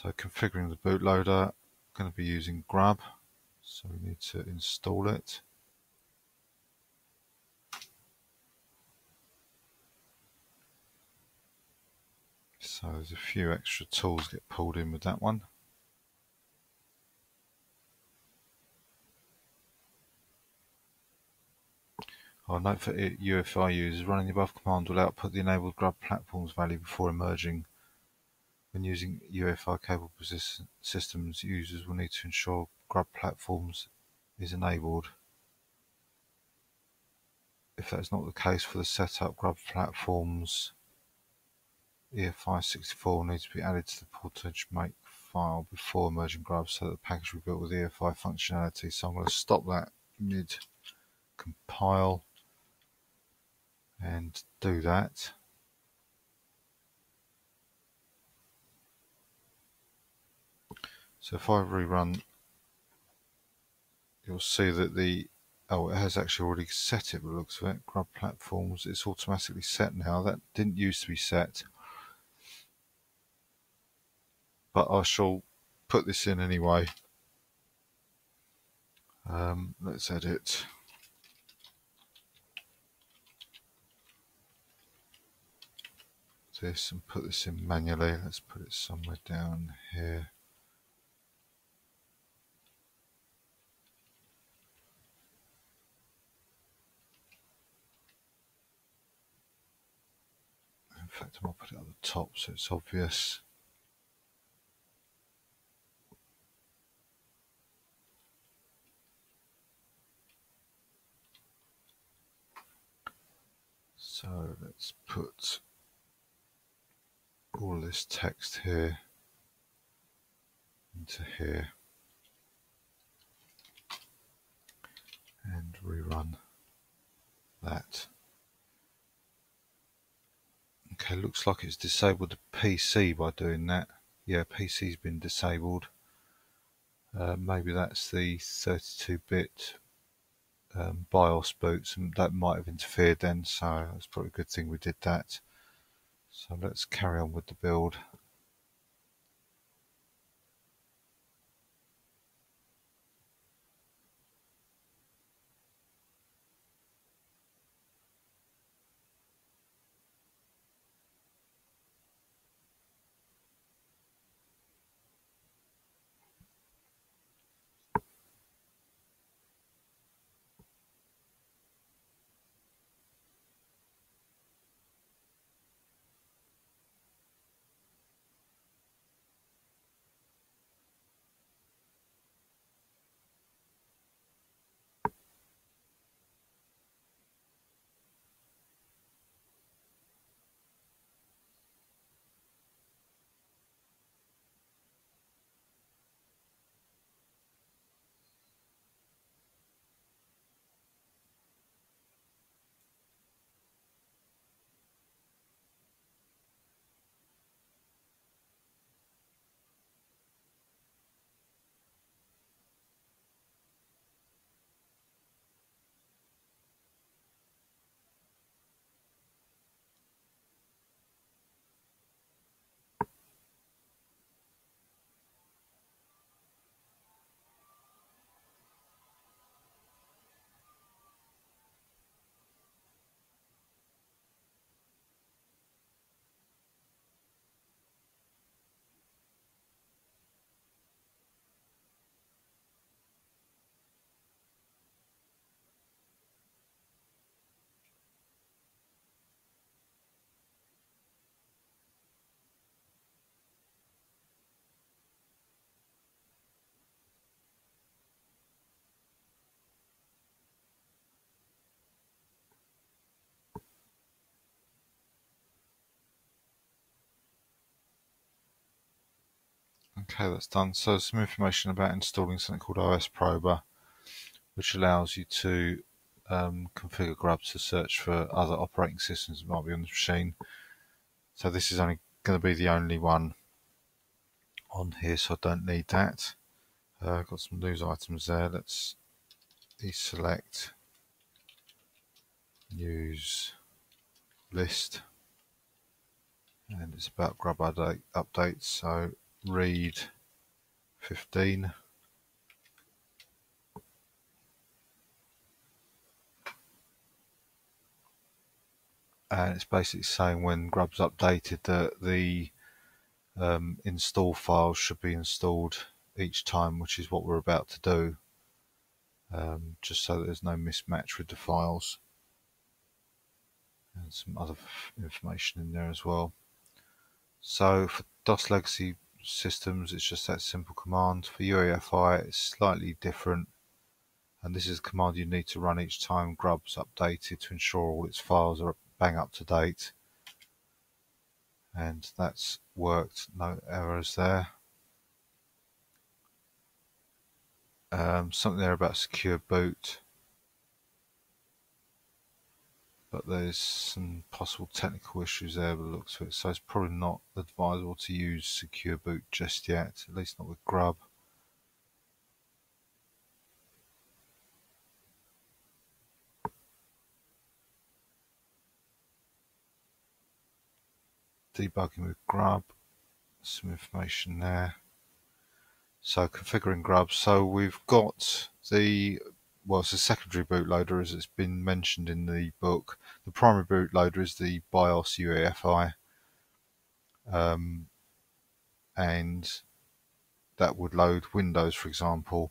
So configuring the bootloader, I'm going to be using grub, so we need to install it. So there's a few extra tools get pulled in with that one. I'll note for UEFI users, running the above command will output the enabled grub platforms value before emerging. When using UEFI capable systems, users will need to ensure grub platforms is enabled. If that is not the case for the setup, grub platforms EFI64 needs to be added to the portage make file before merging grub so that the package will be built with EFI functionality. So I'm going to stop that mid compile and do that. So if I rerun, you'll see that the, oh, it has actually already set it, but looks of it, Grub Platforms, it's automatically set now. That didn't used to be set. But I shall put this in anyway. Um, let's edit. this and put this in manually. Let's put it somewhere down here. Fact, I might put it at the top so it's obvious. So let's put all this text here into here and rerun that. Okay, looks like it's disabled the PC by doing that. Yeah, PC's been disabled. Uh, maybe that's the 32-bit um, BIOS boots, and that might have interfered then, so it's probably a good thing we did that. So let's carry on with the build. Okay, that's done. So some information about installing something called OS Prober, which allows you to um, configure Grub to search for other operating systems that might be on the machine. So this is only going to be the only one on here, so I don't need that. Uh, I've got some news items there. Let's eselect news list and it's about grub update, updates so read 15. And it's basically saying when Grub's updated that the um, install files should be installed each time, which is what we're about to do, um, just so that there's no mismatch with the files. And some other information in there as well. So for DOS legacy systems, it's just that simple command. For UEFI, it's slightly different. And this is a command you need to run each time Grub's updated to ensure all its files are bang up to date. And that's worked, no errors there. Um, something there about secure boot. But there's some possible technical issues there by the looks of it, so it's probably not advisable to use Secure Boot just yet, at least not with Grub. Debugging with Grub, some information there. So configuring Grub, so we've got the well, it's a secondary bootloader as it's been mentioned in the book. The primary bootloader is the BIOS UEFI, um, and that would load Windows, for example,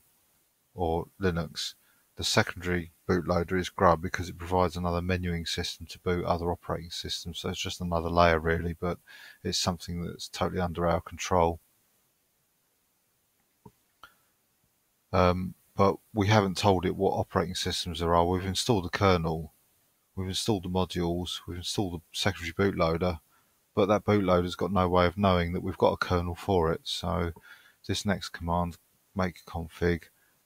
or Linux. The secondary bootloader is Grub because it provides another menuing system to boot other operating systems. So it's just another layer, really, but it's something that's totally under our control. Um, but we haven't told it what operating systems there are. We've installed the kernel, we've installed the modules, we've installed the secondary bootloader, but that bootloader's got no way of knowing that we've got a kernel for it. So this next command, make config,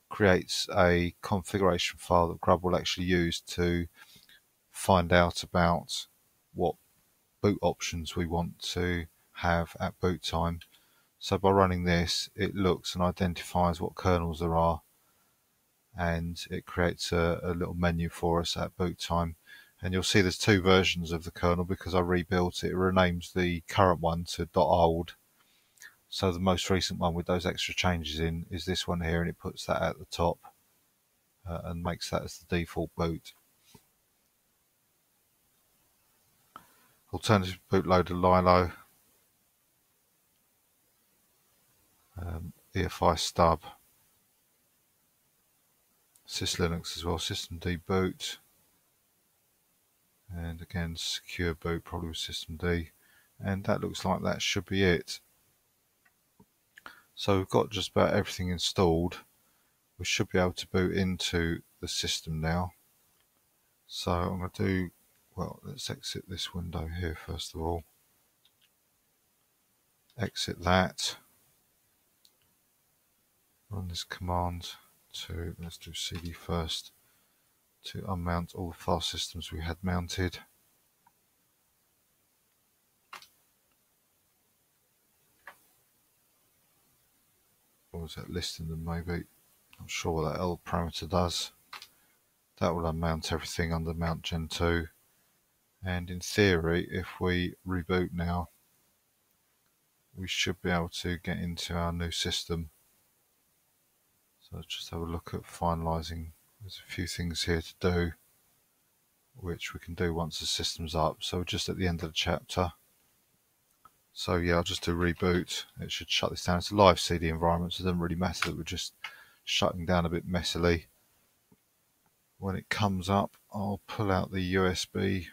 creates a configuration file that Grub will actually use to find out about what boot options we want to have at boot time. So by running this, it looks and identifies what kernels there are and it creates a, a, little menu for us at boot time. And you'll see there's two versions of the kernel because I rebuilt it. It renames the current one to .old. So the most recent one with those extra changes in is this one here and it puts that at the top uh, and makes that as the default boot. Alternative bootloader Lilo. Um, EFI stub syslinux as well, systemd boot, and again secure boot probably with systemd, and that looks like that should be it. So we've got just about everything installed. We should be able to boot into the system now. So I'm going to do, well, let's exit this window here first of all. Exit that. Run this command to, let's do CD first, to unmount all the file systems we had mounted. Or was that listing them maybe? I'm not sure what that L parameter does. That will unmount everything under Mount Gentoo. And in theory, if we reboot now, we should be able to get into our new system so let's just have a look at finalizing. There's a few things here to do, which we can do once the system's up. So we're just at the end of the chapter. So yeah, I'll just do reboot. It should shut this down. It's a live CD environment, so it doesn't really matter that we're just shutting down a bit messily. When it comes up, I'll pull out the USB